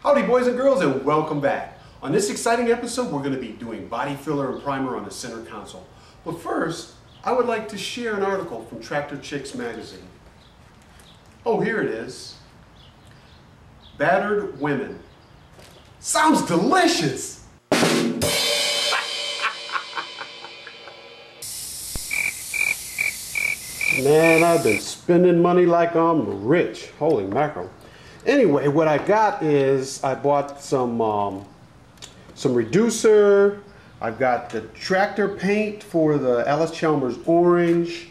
Howdy boys and girls and welcome back. On this exciting episode we're going to be doing body filler and primer on the center console. But first, I would like to share an article from Tractor Chicks magazine. Oh, here it is. Battered Women. Sounds delicious! Man, I've been spending money like I'm rich. Holy mackerel. Anyway, what I got is I bought some um, some reducer. I've got the tractor paint for the Allis Chalmers orange,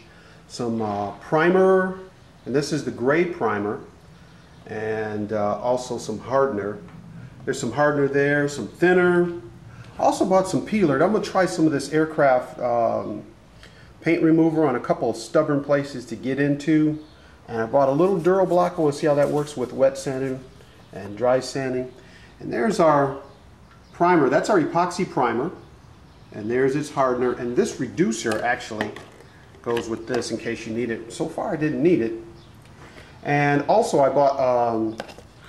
some uh, primer, and this is the gray primer, and uh, also some hardener. There's some hardener there, some thinner. I also bought some peeler. I'm gonna try some of this aircraft um, paint remover on a couple of stubborn places to get into. And I bought a little Durablock. To see how that works with wet sanding and dry sanding. And there's our primer. That's our epoxy primer. And there's its hardener. And this reducer actually goes with this in case you need it. So far I didn't need it. And also I bought um,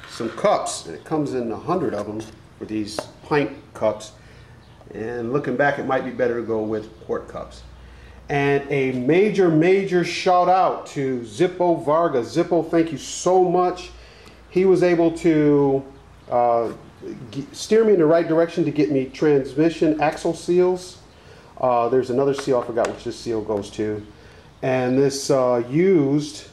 some cups. It comes in a hundred of them for these pint cups. And looking back, it might be better to go with quart cups. And a major, major shout out to Zippo Varga. Zippo, thank you so much. He was able to uh, steer me in the right direction to get me transmission axle seals. Uh, there's another seal, I forgot which this seal goes to. And this uh, used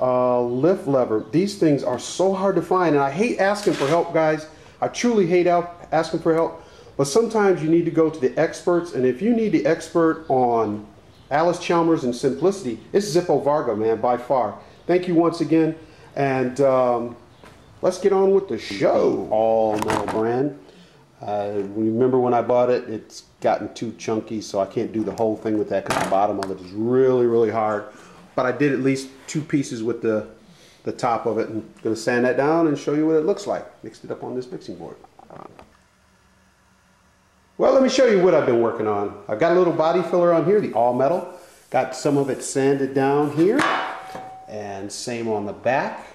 uh, lift lever. These things are so hard to find, and I hate asking for help, guys. I truly hate asking for help but sometimes you need to go to the experts, and if you need the expert on Allis Chalmers and Simplicity, it's Zippo Varga, man, by far. Thank you once again, and um, let's get on with the show. All metal brand. Uh, remember when I bought it, it's gotten too chunky, so I can't do the whole thing with that because the bottom of it is really, really hard. But I did at least two pieces with the, the top of it, and I'm going to sand that down and show you what it looks like. Mixed it up on this mixing board. Well, let me show you what I've been working on. I've got a little body filler on here, the all metal. Got some of it sanded down here and same on the back.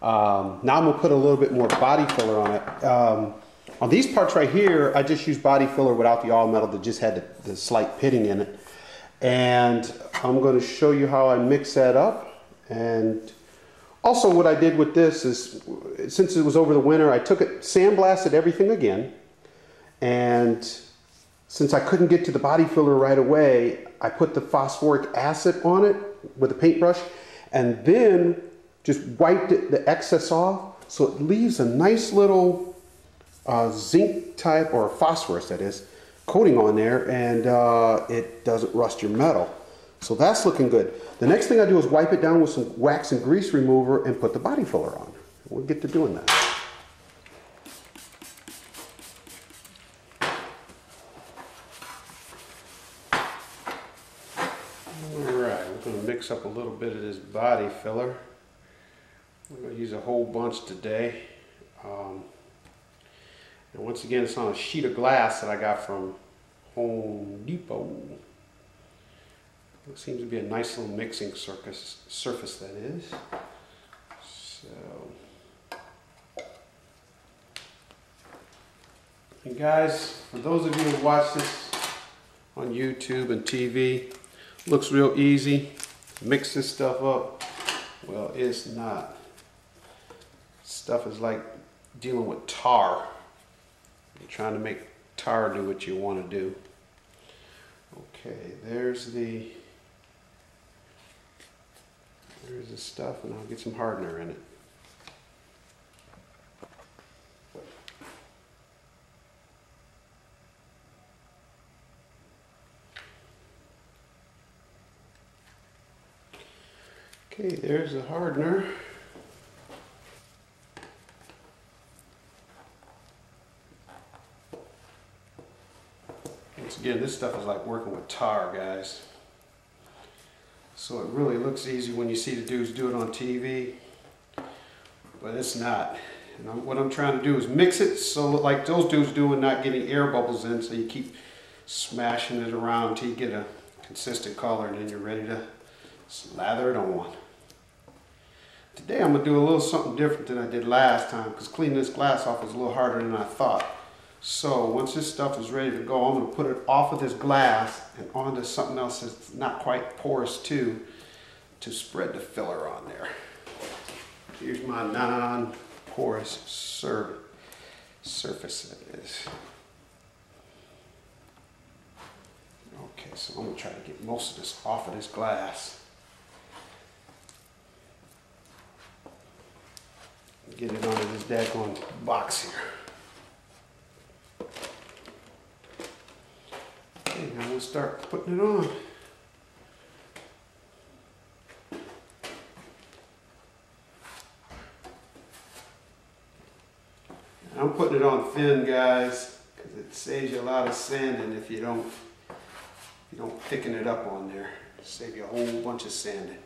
Um, now I'm gonna put a little bit more body filler on it. Um, on these parts right here, I just used body filler without the all metal that just had the, the slight pitting in it. And I'm gonna show you how I mix that up. And also what I did with this is, since it was over the winter, I took it, sandblasted everything again and since I couldn't get to the body filler right away, I put the phosphoric acid on it with a paintbrush and then just wiped it, the excess off so it leaves a nice little uh, zinc type or phosphorus that is coating on there and uh, it doesn't rust your metal. So that's looking good. The next thing I do is wipe it down with some wax and grease remover and put the body filler on. We'll get to doing that. Mix up a little bit of this body filler. I'm going to use a whole bunch today. Um, and once again, it's on a sheet of glass that I got from Home Depot. It seems to be a nice little mixing surface, surface that is. So, and guys, for those of you who watch this on YouTube and TV, looks real easy mix this stuff up. Well, it's not. Stuff is like dealing with tar. You're trying to make tar do what you want to do. Okay, there's the there's the stuff and I'll get some hardener in it. Okay, there's the hardener. Once again, this stuff is like working with tar, guys. So it really looks easy when you see the dudes do it on TV, but it's not. And I'm, what I'm trying to do is mix it so like those dudes do and not getting air bubbles in, so you keep smashing it around until you get a consistent color and then you're ready to slather it on. Today I'm gonna do a little something different than I did last time because cleaning this glass off was a little harder than I thought. So once this stuff is ready to go, I'm gonna put it off of this glass and onto something else that's not quite porous too to spread the filler on there. Here's my non-porous sur surface. Okay, so I'm gonna try to get most of this off of this glass. Get it onto this daggone box here. Okay, now we'll start putting it on. I'm putting it on thin, guys, because it saves you a lot of sanding if you don't if you don't thicken it up on there. Save you a whole bunch of sanding.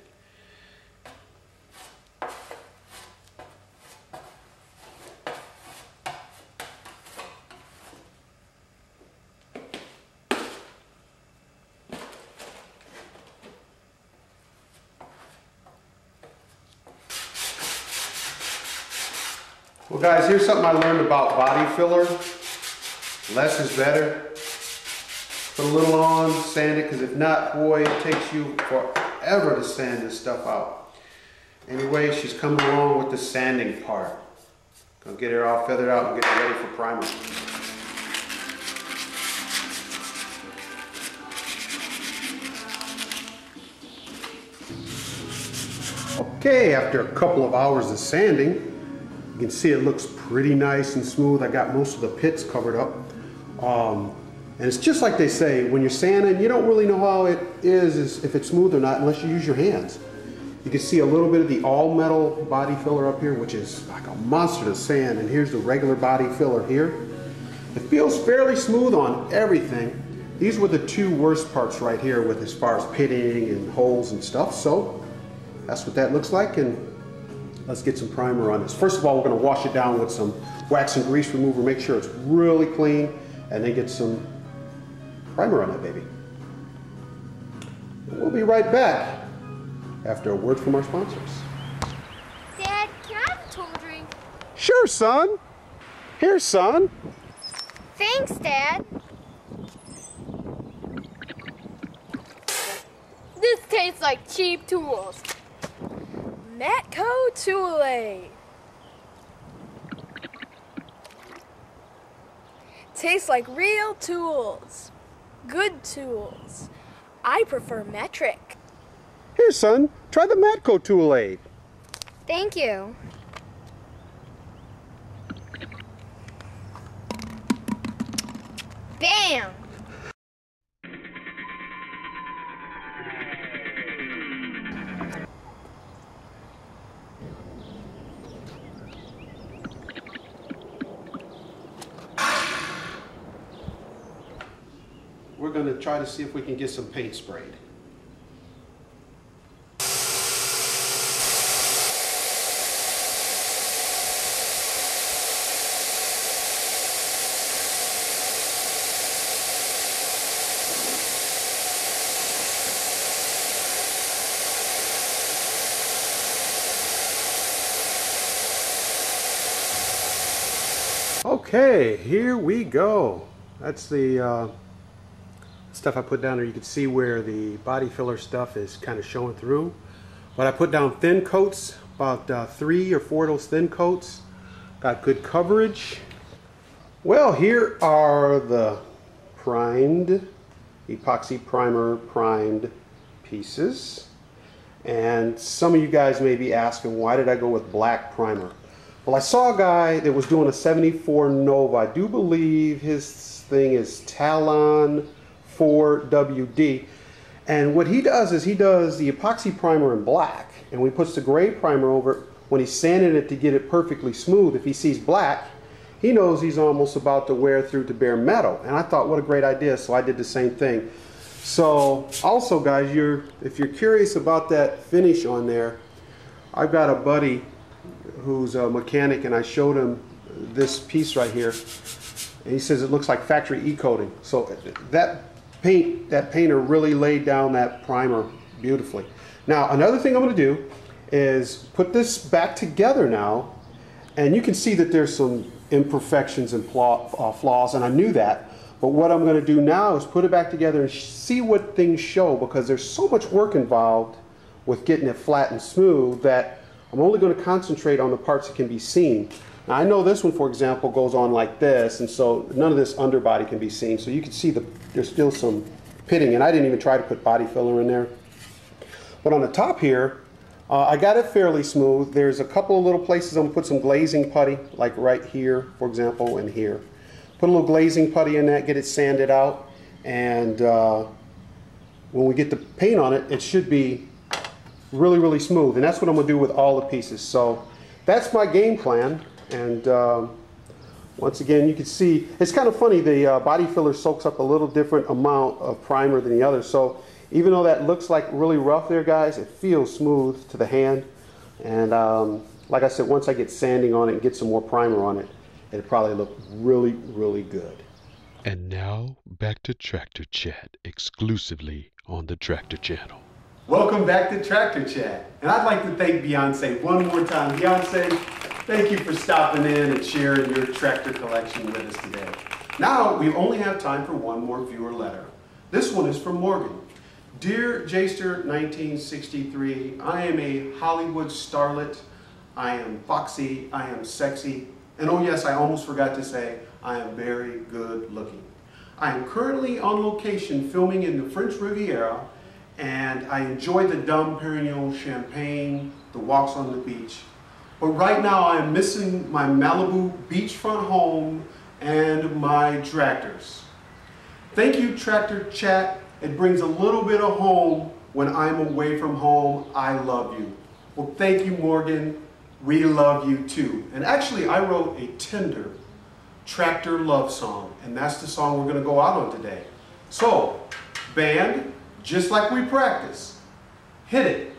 Well guys, here's something I learned about body filler. Less is better. Put a little on, sand it, because if not, boy, it takes you forever to sand this stuff out. Anyway, she's coming along with the sanding part. Gonna get her all feathered out and get her ready for primer. Okay, after a couple of hours of sanding, can see it looks pretty nice and smooth. I got most of the pits covered up. Um, and it's just like they say, when you're sanding, you don't really know how it is, is if it's smooth or not unless you use your hands. You can see a little bit of the all metal body filler up here, which is like a monster to sand. And here's the regular body filler here. It feels fairly smooth on everything. These were the two worst parts right here with as far as pitting and holes and stuff. So that's what that looks like. And let's get some primer on this. First of all, we're gonna wash it down with some wax and grease remover, make sure it's really clean, and then get some primer on that baby. We'll be right back after a word from our sponsors. Dad, can I have a drink? Sure, son. Here, son. Thanks, Dad. This tastes like cheap tools. Matco Tool Aid. Tastes like real tools. Good tools. I prefer metric. Here, son. Try the Matco Tool Aid. Thank you. Bam! Going to try to see if we can get some paint sprayed. Okay, here we go. That's the uh, stuff I put down there. You can see where the body filler stuff is kind of showing through. But I put down thin coats, about uh, three or four of those thin coats. Got good coverage. Well, here are the primed, epoxy primer primed pieces. And some of you guys may be asking, why did I go with black primer? Well, I saw a guy that was doing a 74 Nova. I do believe his thing is Talon 4WD. And what he does is he does the epoxy primer in black, and he puts the gray primer over it, when he's sanding it to get it perfectly smooth, if he sees black, he knows he's almost about to wear through to bare metal. And I thought, what a great idea, so I did the same thing. So also guys, you're if you're curious about that finish on there, I've got a buddy who's a mechanic and I showed him this piece right here and he says it looks like factory e-coating. So that paint, that painter really laid down that primer beautifully. Now another thing I'm going to do is put this back together now, and you can see that there's some imperfections and uh, flaws, and I knew that. But what I'm going to do now is put it back together and see what things show because there's so much work involved with getting it flat and smooth that I'm only going to concentrate on the parts that can be seen. Now I know this one, for example, goes on like this, and so none of this underbody can be seen. So you can see the, there's still some pitting, and I didn't even try to put body filler in there. But on the top here, uh, I got it fairly smooth. There's a couple of little places I'm gonna put some glazing putty, like right here, for example, and here. Put a little glazing putty in that, get it sanded out, and uh, when we get the paint on it, it should be really, really smooth. And that's what I'm gonna do with all the pieces. So that's my game plan. And um, once again, you can see, it's kind of funny, the uh, body filler soaks up a little different amount of primer than the other. So even though that looks like really rough there, guys, it feels smooth to the hand. And um, like I said, once I get sanding on it and get some more primer on it, it'll probably look really, really good. And now back to Tractor Chat exclusively on the Tractor Channel. Welcome back to Tractor Chat. And I'd like to thank Beyonce one more time. Beyonce, thank you for stopping in and sharing your tractor collection with us today. Now, we only have time for one more viewer letter. This one is from Morgan. Dear Jaster 1963, I am a Hollywood starlet. I am foxy, I am sexy, and oh yes, I almost forgot to say, I am very good looking. I am currently on location filming in the French Riviera and I enjoy the Dom Perignon champagne, the walks on the beach. But right now I am missing my Malibu beachfront home and my tractors. Thank you, Tractor Chat. It brings a little bit of home when I'm away from home. I love you. Well, thank you, Morgan. We love you too. And actually, I wrote a tender tractor love song, and that's the song we're going to go out on today. So, band, just like we practice. Hit it.